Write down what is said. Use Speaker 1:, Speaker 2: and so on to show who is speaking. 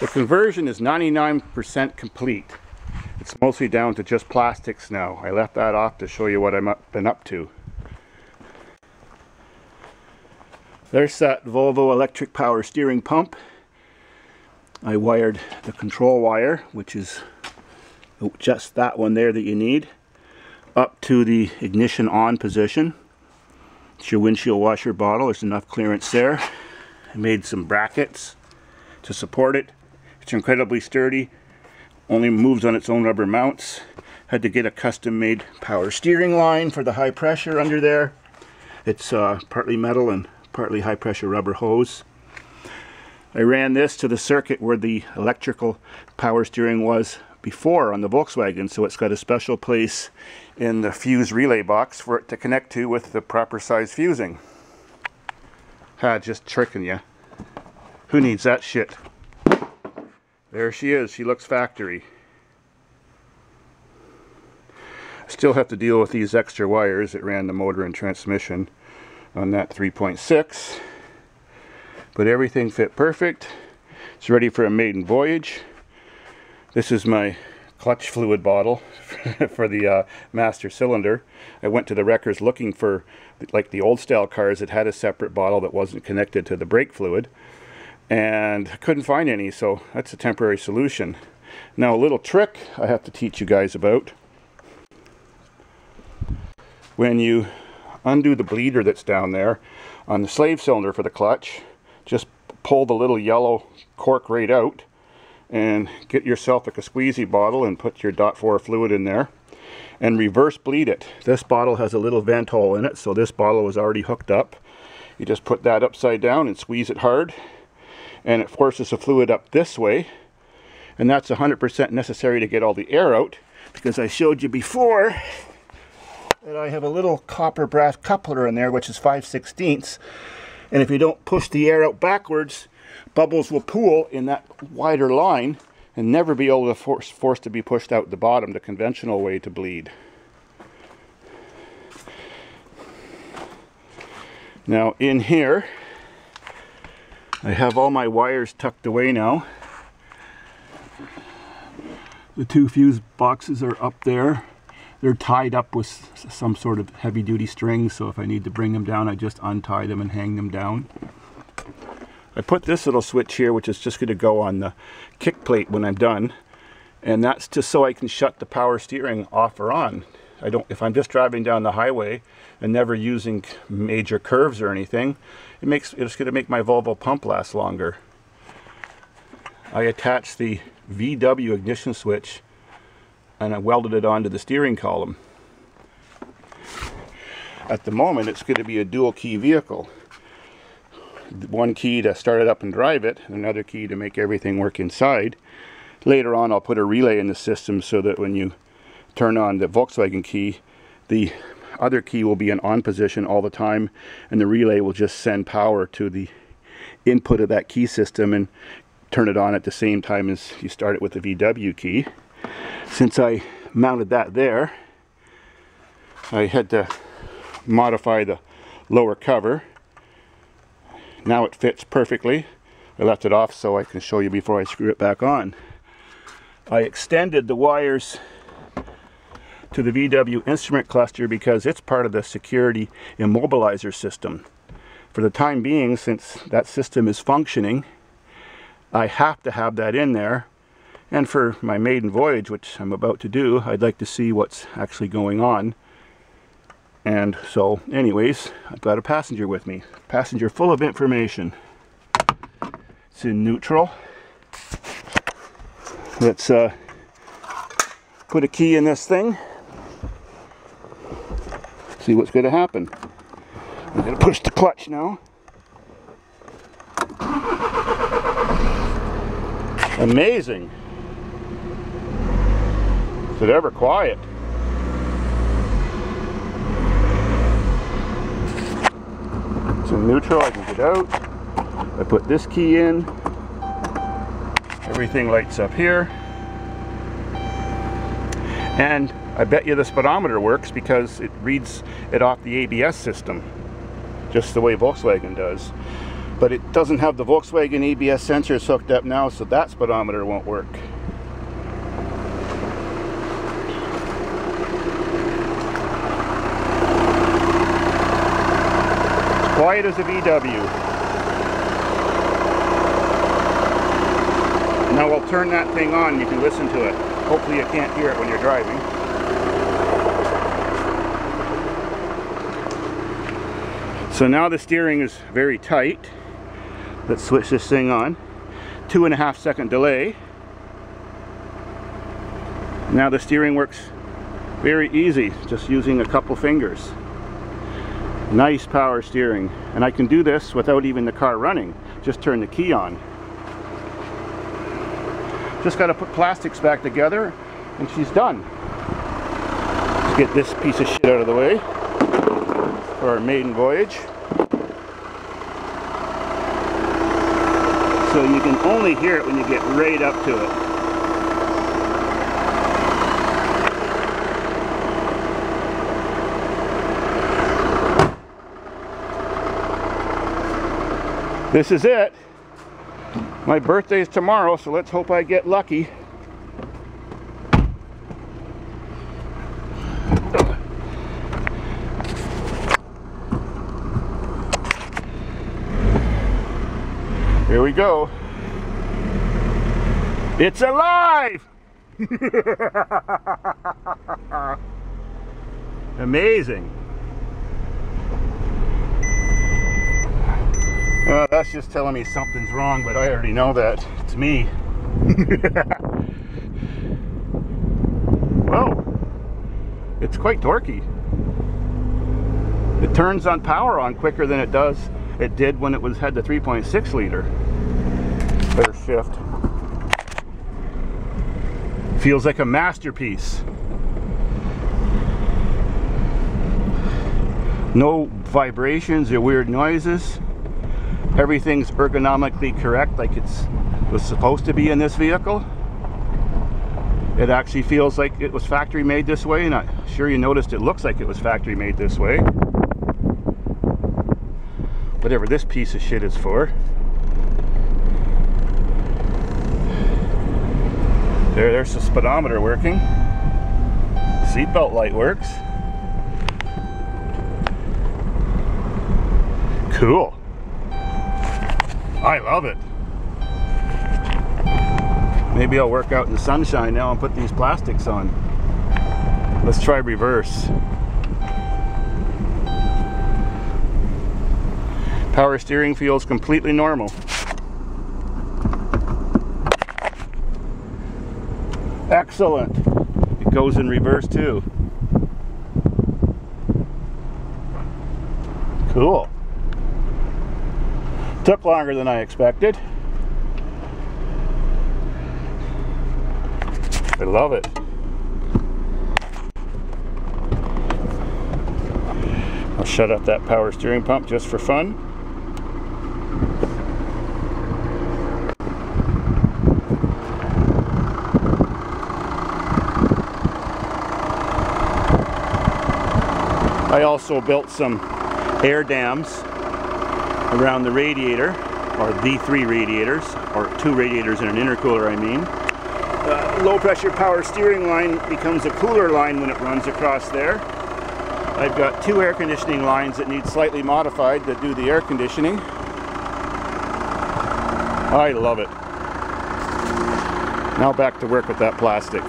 Speaker 1: The conversion is 99% complete. It's mostly down to just plastics now. I left that off to show you what I've been up to. There's that Volvo electric power steering pump. I wired the control wire, which is just that one there that you need, up to the ignition on position. It's your windshield washer bottle. There's enough clearance there. I made some brackets to support it. It's incredibly sturdy. Only moves on its own rubber mounts. Had to get a custom made power steering line for the high pressure under there. It's uh, partly metal and partly high pressure rubber hose. I ran this to the circuit where the electrical power steering was before on the Volkswagen so it's got a special place in the fuse relay box for it to connect to with the proper size fusing. Ah, just tricking you. Who needs that shit? There she is. She looks factory. I Still have to deal with these extra wires that ran the motor and transmission on that 3.6 but everything fit perfect. It's ready for a maiden voyage. This is my clutch fluid bottle for the uh, master cylinder. I went to the wreckers looking for like the old style cars that had a separate bottle that wasn't connected to the brake fluid and couldn't find any so that's a temporary solution. Now a little trick I have to teach you guys about. When you undo the bleeder that's down there on the slave cylinder for the clutch just pull the little yellow cork right out and get yourself like a squeezy bottle and put your dot 4 fluid in there and reverse bleed it. This bottle has a little vent hole in it so this bottle was already hooked up. You just put that upside down and squeeze it hard and it forces the fluid up this way and that's 100% necessary to get all the air out because I showed you before that I have a little copper brass coupler in there, which is 5 16ths. And if you don't push the air out backwards, bubbles will pool in that wider line and never be able to force, force to be pushed out the bottom, the conventional way to bleed. Now in here, I have all my wires tucked away now. The two fuse boxes are up there they're tied up with some sort of heavy duty string so if I need to bring them down I just untie them and hang them down. I put this little switch here which is just going to go on the kick plate when I'm done and that's just so I can shut the power steering off or on. I don't if I'm just driving down the highway and never using major curves or anything it makes it's going to make my Volvo pump last longer. I attached the VW ignition switch and I welded it onto the steering column. At the moment it's going to be a dual key vehicle. One key to start it up and drive it, another key to make everything work inside. Later on I'll put a relay in the system so that when you turn on the Volkswagen key, the other key will be in on position all the time and the relay will just send power to the input of that key system and turn it on at the same time as you start it with the VW key. Since I mounted that there I had to modify the lower cover. Now it fits perfectly. I left it off so I can show you before I screw it back on. I extended the wires to the VW instrument cluster because it's part of the security immobilizer system for the time being since that system is functioning I have to have that in there and for my maiden voyage, which I'm about to do, I'd like to see what's actually going on. And so, anyways, I've got a passenger with me. Passenger full of information. It's in neutral. Let's uh, put a key in this thing. See what's going to happen. I'm going to push the clutch now. Amazing. Is it ever quiet? It's in neutral, I can get out. I put this key in. Everything lights up here. And I bet you the speedometer works because it reads it off the ABS system, just the way Volkswagen does. But it doesn't have the Volkswagen ABS sensors hooked up now, so that speedometer won't work. quiet as a VW. Now I'll turn that thing on, you can listen to it. Hopefully you can't hear it when you're driving. So now the steering is very tight. Let's switch this thing on. Two and a half second delay. Now the steering works very easy, just using a couple fingers. Nice power steering. And I can do this without even the car running. Just turn the key on. Just got to put plastics back together and she's done. Let's get this piece of shit out of the way for our maiden voyage. So you can only hear it when you get right up to it. This is it. My birthday is tomorrow, so let's hope I get lucky. We go. It's alive! Amazing. Uh, that's just telling me something's wrong, but I already know that. It's me. Whoa. It's quite torquey. It turns on power on quicker than it does it did when it was had the 3.6 liter. Better shift. Feels like a masterpiece. No vibrations or weird noises everything's ergonomically correct like it's was supposed to be in this vehicle it actually feels like it was factory made this way and I'm sure you noticed it looks like it was factory made this way whatever this piece of shit is for there there's the speedometer working seatbelt light works cool I love it. Maybe I'll work out in the sunshine now and put these plastics on. Let's try reverse. Power steering feels completely normal. Excellent. It goes in reverse too. Cool. Took longer than I expected. I love it. I'll shut up that power steering pump just for fun. I also built some air dams around the radiator, or the three radiators, or two radiators and an intercooler I mean. Uh, low pressure power steering line becomes a cooler line when it runs across there. I've got two air conditioning lines that need slightly modified that do the air conditioning. I love it. Now back to work with that plastic.